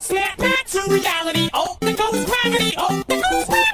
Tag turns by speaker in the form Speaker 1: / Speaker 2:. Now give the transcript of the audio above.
Speaker 1: Snap back to reality. Oh, the goes gravity. Oh, the goes gravity.